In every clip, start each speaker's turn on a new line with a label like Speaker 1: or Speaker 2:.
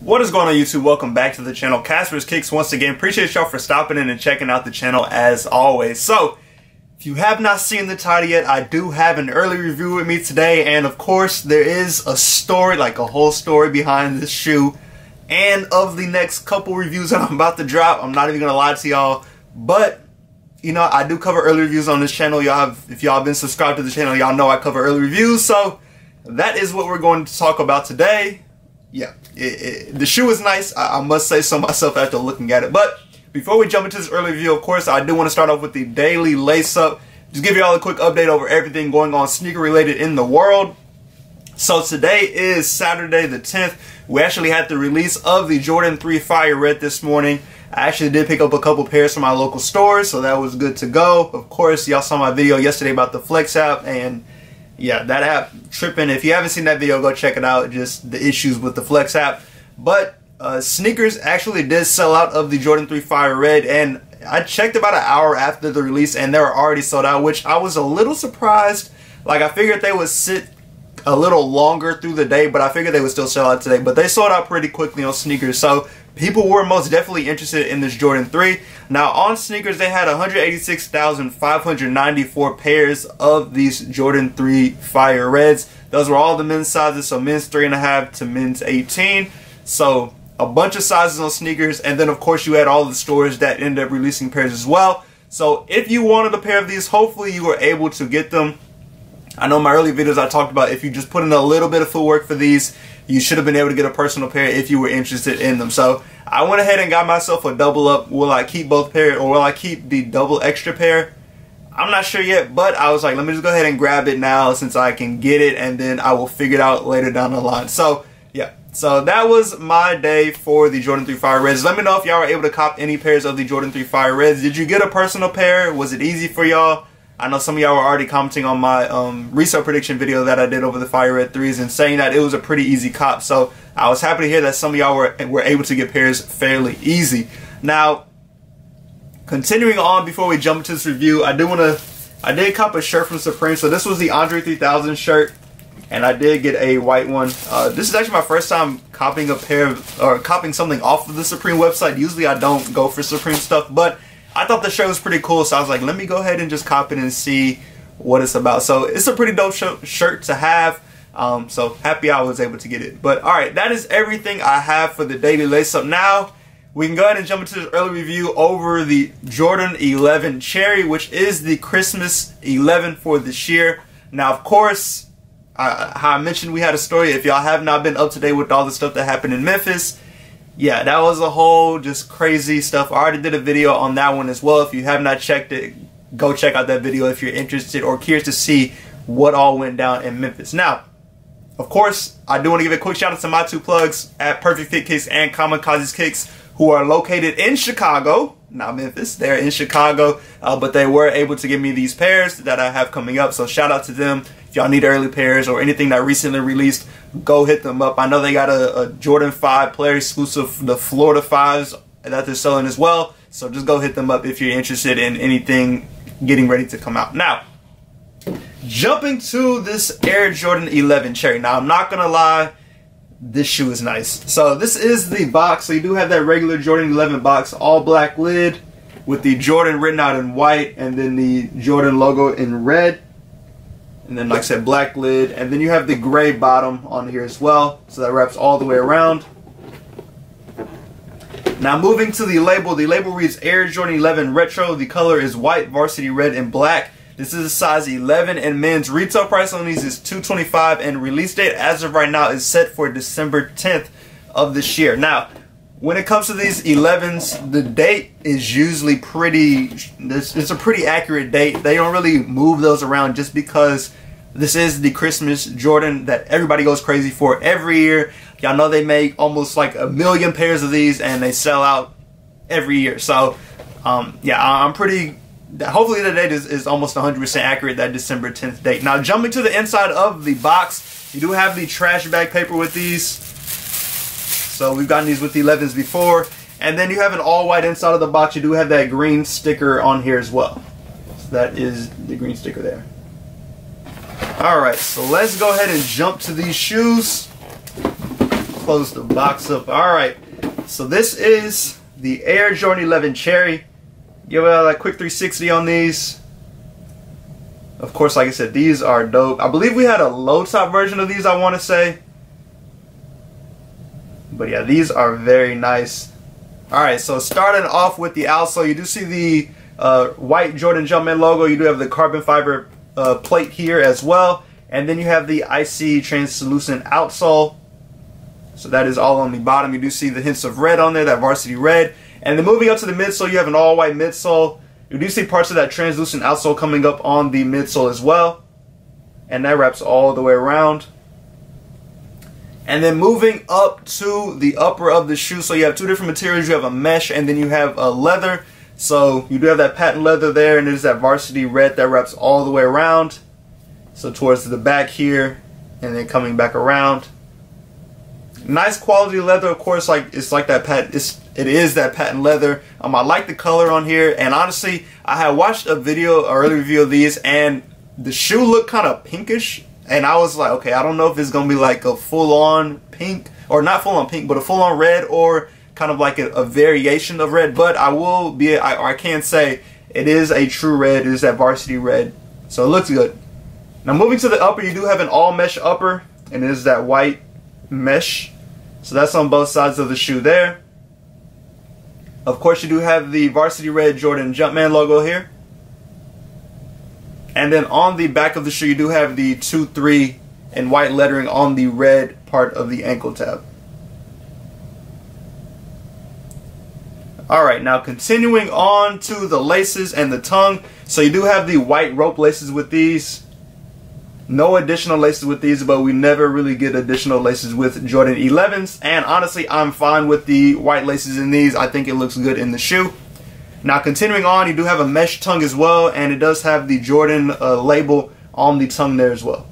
Speaker 1: What is going on YouTube? Welcome back to the channel. Casper's Kicks once again. Appreciate y'all for stopping in and checking out the channel as always. So, if you have not seen the title yet, I do have an early review with me today. And of course, there is a story, like a whole story behind this shoe. And of the next couple reviews that I'm about to drop. I'm not even going to lie to y'all. But, you know, I do cover early reviews on this channel. Y'all have, if y'all been subscribed to the channel, y'all know I cover early reviews. So, that is what we're going to talk about today yeah, it, it, the shoe is nice. I, I, must say so myself after looking at it. But before we jump into this early review, of course, I do want to start off with the daily lace up. Just give you all a quick update over everything going on sneaker related in the world. So today is Saturday the 10th. We actually had the release of the Jordan 3 Fire Red this morning. I actually did pick up a couple pairs from my local stores, so that was good to go. Of course, y'all saw my video yesterday about the Flex app, and yeah, that app tripping. If you haven't seen that video, go check it out. Just the issues with the Flex app. But uh, sneakers actually did sell out of the Jordan 3 Fire Red, and I checked about an hour after the release, and they were already sold out, which I was a little surprised. Like I figured they would sit a little longer through the day, but I figured they would still sell out today. But they sold out pretty quickly on sneakers, so people were most definitely interested in this Jordan 3. Now on sneakers, they had 186,594 pairs of these Jordan 3 Fire Reds. Those were all the men's sizes, so men's 3.5 to men's 18. So a bunch of sizes on sneakers, and then of course you had all the stores that ended up releasing pairs as well. So if you wanted a pair of these, hopefully you were able to get them. I know in my early videos I talked about if you just put in a little bit of footwork for these, you should have been able to get a personal pair if you were interested in them. So I went ahead and got myself a double up. Will I keep both pair or will I keep the double extra pair? I'm not sure yet, but I was like, let me just go ahead and grab it now since I can get it and then I will figure it out later down the line. So yeah, so that was my day for the Jordan 3 Fire Reds. Let me know if y'all were able to cop any pairs of the Jordan 3 Fire Reds. Did you get a personal pair? Was it easy for y'all? I know some of y'all were already commenting on my um, resale prediction video that I did over the Fire Red 3s and saying that it was a pretty easy cop. So I was happy to hear that some of y'all were, were able to get pairs fairly easy. Now, continuing on before we jump into this review, I do want to, I did cop a shirt from Supreme. So this was the Andre 3000 shirt and I did get a white one. Uh, this is actually my first time copying a pair of, or copying something off of the Supreme website. Usually I don't go for Supreme stuff, but I thought the shirt was pretty cool, so I was like, let me go ahead and just cop it and see what it's about. So it's a pretty dope sh shirt to have. Um, so happy I was able to get it. But all right, that is everything I have for the daily lace up. Now we can go ahead and jump into this early review over the Jordan 11 Cherry, which is the Christmas 11 for this year. Now, of course, uh, how I mentioned we had a story. If y'all have not been up to date with all the stuff that happened in Memphis, yeah, that was a whole just crazy stuff. I already did a video on that one as well. If you have not checked it, go check out that video if you're interested or curious to see what all went down in Memphis. Now, of course, I do want to give a quick shout out to my two plugs at Perfect Fit Kicks and Kamikazes Kicks, who are located in Chicago, not Memphis. They're in Chicago, uh, but they were able to give me these pairs that I have coming up. So shout out to them. If y'all need early pairs or anything that recently released, go hit them up. I know they got a, a Jordan 5 player exclusive, the Florida 5s that they're selling as well. So just go hit them up if you're interested in anything getting ready to come out. Now, jumping to this Air Jordan 11 Cherry. Now, I'm not going to lie, this shoe is nice. So this is the box. So you do have that regular Jordan 11 box, all black lid with the Jordan written out in white and then the Jordan logo in red and then like I said black lid and then you have the gray bottom on here as well so that wraps all the way around. Now moving to the label. The label reads Air Jordan 11 Retro. The color is white varsity red and black. This is a size 11 and men's retail price on these is 225 and release date as of right now is set for December 10th of this year. Now when it comes to these 11s, the date is usually pretty, this it's a pretty accurate date. They don't really move those around just because this is the Christmas Jordan that everybody goes crazy for every year. Y'all know they make almost like a million pairs of these and they sell out every year. So, um, yeah, I'm pretty, hopefully the date is, is almost 100% accurate, that December 10th date. Now, jumping to the inside of the box, you do have the trash bag paper with these. So we've gotten these with the 11s before. And then you have an all white inside of the box. You do have that green sticker on here as well. So that is the green sticker there. Alright, so let's go ahead and jump to these shoes. close the box up. All right, so this is the Air Jordan 11 Cherry. Give it a quick 360 on these. Of course, like I said, these are dope. I believe we had a low top version of these, I want to say. But yeah, these are very nice. All right, so starting off with the outsole, you do see the uh, white Jordan Jumpman logo. You do have the carbon fiber uh, plate here as well. And then you have the icy translucent outsole. So that is all on the bottom. You do see the hints of red on there, that varsity red. And then moving up to the midsole, you have an all white midsole. You do see parts of that translucent outsole coming up on the midsole as well. And that wraps all the way around. And then moving up to the upper of the shoe, so you have two different materials. You have a mesh and then you have a leather. So you do have that patent leather there and there's that varsity red that wraps all the way around. So towards the back here and then coming back around. Nice quality leather, of course, like it's like that patent, it's, it is that patent leather. Um, I like the color on here and honestly, I had watched a video, an early review of these and the shoe looked kind of pinkish and I was like, okay, I don't know if it's gonna be like a full-on pink or not full-on pink, but a full-on red or kind of like a, a, variation of red. But I will be, I, I can say it is a true red. It is that varsity red, so it looks good. Now moving to the upper, you do have an all mesh upper, and it is that white mesh. So that's on both sides of the shoe there. Of course, you do have the varsity red Jordan Jumpman logo here. And then on the back of the shoe, you do have the 2-3 and white lettering on the red part of the ankle tab. Alright, now continuing on to the laces and the tongue. So you do have the white rope laces with these. No additional laces with these, but we never really get additional laces with Jordan 11s. And honestly, I'm fine with the white laces in these. I think it looks good in the shoe. Now continuing on, you do have a mesh tongue as well, and it does have the Jordan uh, label on the tongue there as well.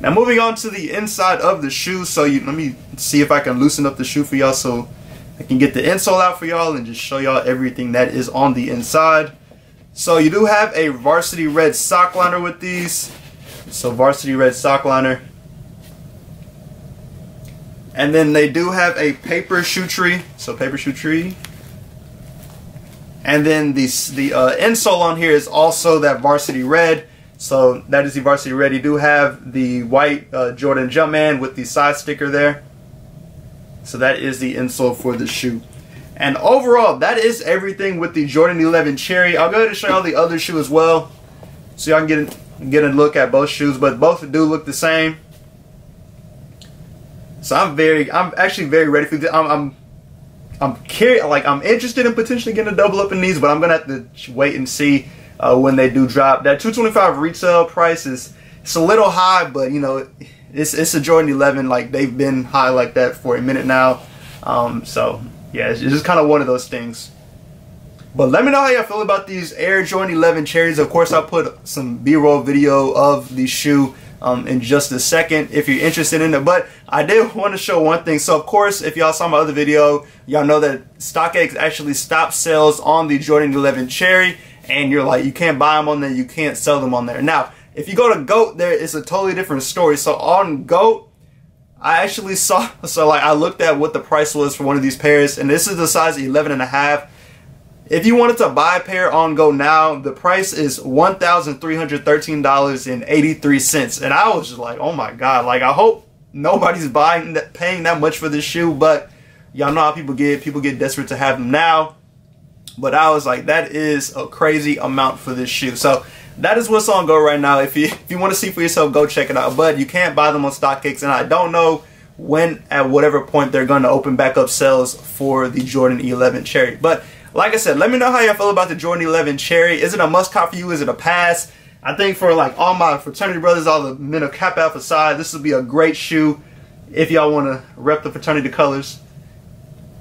Speaker 1: Now moving on to the inside of the shoe, so you, let me see if I can loosen up the shoe for y'all so I can get the insole out for y'all and just show y'all everything that is on the inside. So you do have a varsity red sock liner with these. So varsity red sock liner. And then they do have a paper shoe tree. So paper shoe tree. And then the, the uh, insole on here is also that varsity red. So that is the varsity red. You do have the white uh, Jordan Jumpman with the side sticker there. So that is the insole for the shoe. And overall, that is everything with the Jordan 11 Cherry. I'll go ahead and show y'all the other shoe as well. So y'all can get, get a look at both shoes. But both do look the same. So I'm very, I'm actually very ready for this. I'm, I'm I'm curious, like I'm interested in potentially getting a double up in these, but I'm gonna have to wait and see uh, when they do drop. That 225 retail price is it's a little high, but you know it's it's a Jordan 11. Like they've been high like that for a minute now. Um, so yeah, it's, it's just kind of one of those things. But let me know how y'all feel about these Air Jordan 11 cherries. Of course, I'll put some B-roll video of the shoe um, in just a second if you're interested in it. But I did want to show one thing. So of course, if y'all saw my other video, y'all know that StockX actually stopped sales on the Jordan 11 Cherry. And you're like, you can't buy them on there, you can't sell them on there. Now, if you go to GOAT, there it's a totally different story. So on GOAT, I actually saw, so like I looked at what the price was for one of these pairs, and this is the size 11 and a half. If you wanted to buy a pair on GOAT now, the price is $1,313.83. And I was just like, oh my God, like I hope nobody's buying that, paying that much for this shoe, but y'all know how people get, people get desperate to have them now. But I was like, that is a crazy amount for this shoe. So that is what's on GOAT right now. If you if you want to see for yourself, go check it out. But you can't buy them on StockX, and I don't know when at whatever point they're going to open back up sales for the Jordan 11 Cherry. But like I said, let me know how y'all feel about the Jordan 11 Cherry. Is it a must-cop for you? Is it a pass? I think for like all my fraternity brothers, all the men of Kappa Alpha Psi, this would be a great shoe if y'all want to rep the fraternity colors.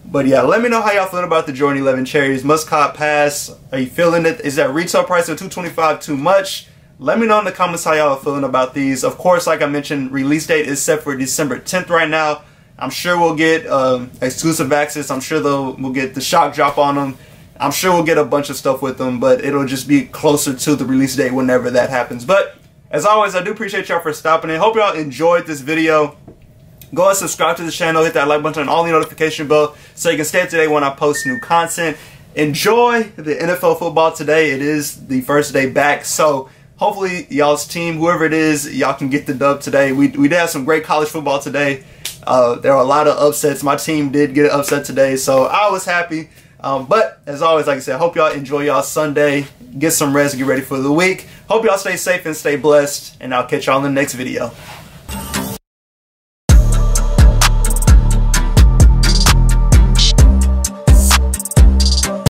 Speaker 1: But yeah, let me know how y'all feeling about the Jordan 11 Cherries. Must cop pass. Are you feeling it? Is that retail price of 225 too much? Let me know in the comments how y'all are feeling about these. Of course, like I mentioned, release date is set for December 10th right now. I'm sure we'll get um, exclusive access. I'm sure they'll we'll get the shock drop on them. I'm sure we'll get a bunch of stuff with them, but it'll just be closer to the release date whenever that happens. But as always, I do appreciate y'all for stopping in. Hope y'all enjoyed this video. Go and subscribe to the channel, hit that like button, and all the notification bell so you can stay up to date when I post new content. Enjoy the NFL football today. It is the first day back, so hopefully y'all's team, whoever it is, y'all can get the dub today. We, we did have some great college football today. Uh, there were a lot of upsets. My team did get an upset today, so I was happy. Um, but as always, like I said, hope y'all enjoy y'all Sunday. Get some rest, get ready for the week. Hope y'all stay safe and stay blessed, and I'll catch y'all in the next video.